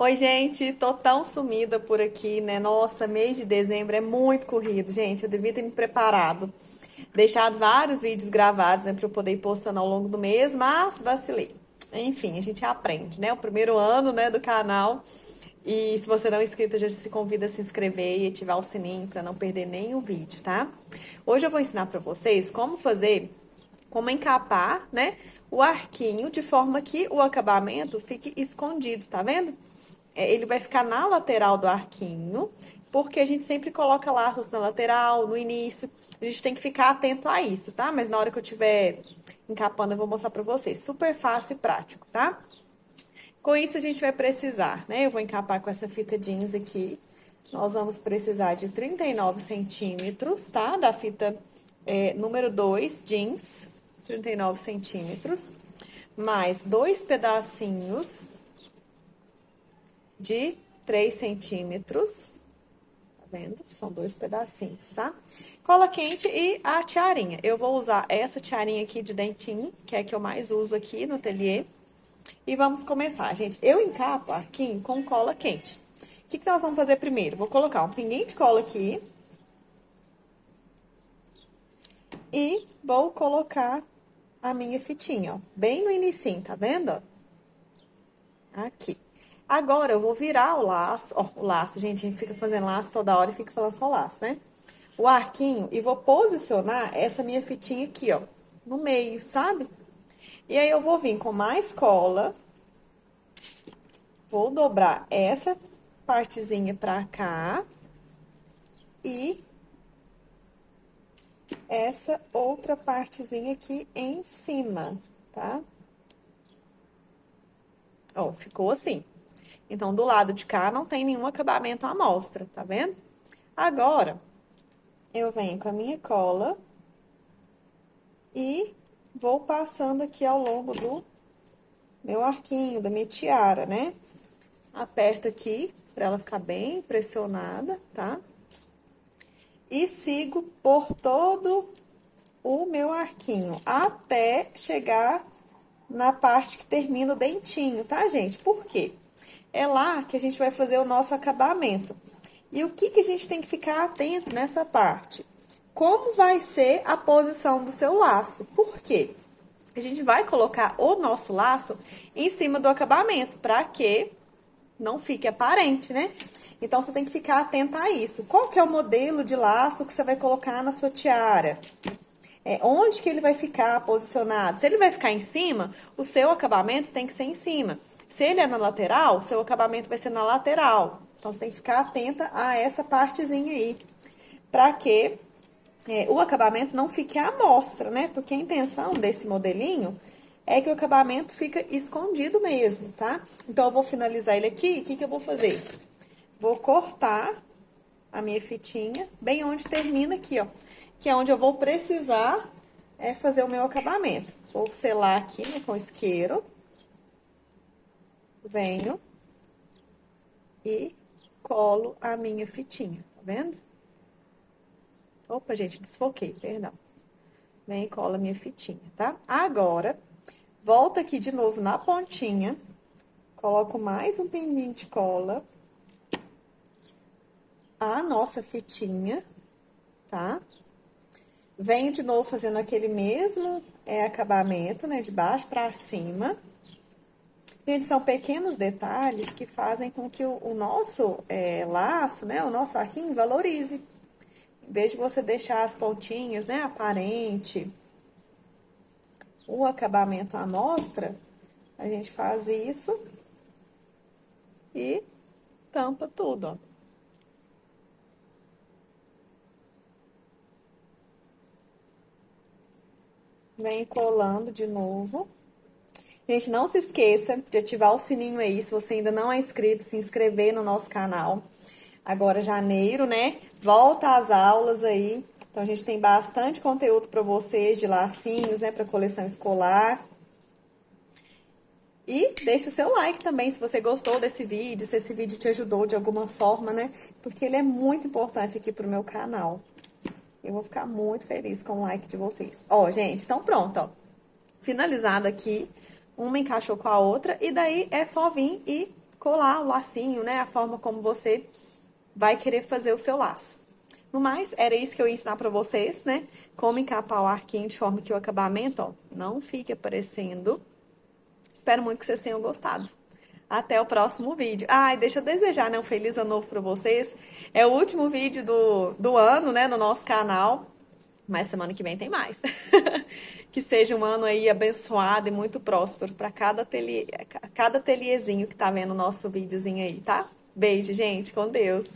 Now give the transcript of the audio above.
Oi, gente, tô tão sumida por aqui, né? Nossa, mês de dezembro é muito corrido, gente. Eu devia ter me preparado, deixado vários vídeos gravados, né, para eu poder ir postando ao longo do mês, mas vacilei. Enfim, a gente aprende, né? O primeiro ano, né, do canal. E se você não é inscrito, já se convida a se inscrever e ativar o sininho para não perder nenhum vídeo, tá? Hoje eu vou ensinar para vocês como fazer, como encapar, né, o arquinho de forma que o acabamento fique escondido, tá vendo? É, ele vai ficar na lateral do arquinho, porque a gente sempre coloca laços na lateral, no início. A gente tem que ficar atento a isso, tá? Mas na hora que eu tiver encapando, eu vou mostrar pra vocês. Super fácil e prático, tá? Com isso, a gente vai precisar, né? Eu vou encapar com essa fita jeans aqui. Nós vamos precisar de 39 centímetros, tá? Da fita é, número 2, jeans, 39 centímetros. Mais dois pedacinhos de 3 centímetros. Tá vendo? São dois pedacinhos, tá? Cola quente e a tiarinha. Eu vou usar essa tiarinha aqui de dentinho, que é a que eu mais uso aqui no ateliê. E vamos começar, gente. Eu encapo arquinho com cola quente. O que, que nós vamos fazer primeiro? Vou colocar um pinguinho de cola aqui. E vou colocar a minha fitinha, ó, bem no início, tá vendo? Aqui. Agora, eu vou virar o laço, ó, o laço, gente, a gente fica fazendo laço toda hora e fica falando só laço, né? O arquinho e vou posicionar essa minha fitinha aqui, ó, no meio, sabe? E aí, eu vou vir com mais cola, vou dobrar essa partezinha pra cá e essa outra partezinha aqui em cima, tá? Ó, ficou assim. Então, do lado de cá não tem nenhum acabamento à mostra, tá vendo? Agora, eu venho com a minha cola e vou passando aqui ao longo do meu arquinho, da minha tiara, né? Aperto aqui pra ela ficar bem pressionada, tá? E sigo por todo o meu arquinho, até chegar na parte que termina o dentinho, tá, gente? Por quê? É lá que a gente vai fazer o nosso acabamento. E o que, que a gente tem que ficar atento nessa parte? Como vai ser a posição do seu laço? Por quê? A gente vai colocar o nosso laço em cima do acabamento, para que não fique aparente, né? Então, você tem que ficar atenta a isso. Qual que é o modelo de laço que você vai colocar na sua tiara? É, onde que ele vai ficar posicionado? Se ele vai ficar em cima, o seu acabamento tem que ser em cima. Se ele é na lateral, seu acabamento vai ser na lateral. Então, você tem que ficar atenta a essa partezinha aí. Pra que é, o acabamento não fique à mostra, né? Porque a intenção desse modelinho é que o acabamento fica escondido mesmo, tá? Então, eu vou finalizar ele aqui. O que, que eu vou fazer? Vou cortar a minha fitinha bem onde termina aqui, ó. Que é onde eu vou precisar é, fazer o meu acabamento. Vou selar aqui né, com isqueiro venho e colo a minha fitinha, tá vendo? Opa, gente, desfoquei, perdão. Vem e cola a minha fitinha, tá? Agora, volta aqui de novo na pontinha, coloco mais um pinguinho de cola, a nossa fitinha, tá? Venho de novo fazendo aquele mesmo é, acabamento, né, de baixo pra cima. Gente, são pequenos detalhes que fazem com que o, o nosso é, laço, né, o nosso arquinho valorize. Em vez de você deixar as pontinhas, né, aparente, o acabamento à mostra, a gente faz isso e tampa tudo, ó. Vem colando de novo. Gente, não se esqueça de ativar o sininho aí, se você ainda não é inscrito, se inscrever no nosso canal. Agora, janeiro, né? Volta às aulas aí. Então, a gente tem bastante conteúdo para vocês de lacinhos, né? Para coleção escolar. E deixa o seu like também, se você gostou desse vídeo, se esse vídeo te ajudou de alguma forma, né? Porque ele é muito importante aqui pro meu canal. Eu vou ficar muito feliz com o like de vocês. Ó, gente, então pronto, ó. Finalizado aqui uma encaixou com a outra, e daí é só vir e colar o lacinho, né? A forma como você vai querer fazer o seu laço. No mais, era isso que eu ia ensinar pra vocês, né? Como encapar o arquinho de forma que o acabamento, ó, não fique aparecendo. Espero muito que vocês tenham gostado. Até o próximo vídeo. Ah, e deixa eu desejar, né, um feliz ano novo pra vocês. É o último vídeo do, do ano, né, no nosso canal. Mas semana que vem tem mais. que seja um ano aí abençoado e muito próspero para cada, ateliê, cada ateliêzinho que tá vendo o nosso videozinho aí, tá? Beijo, gente. Com Deus.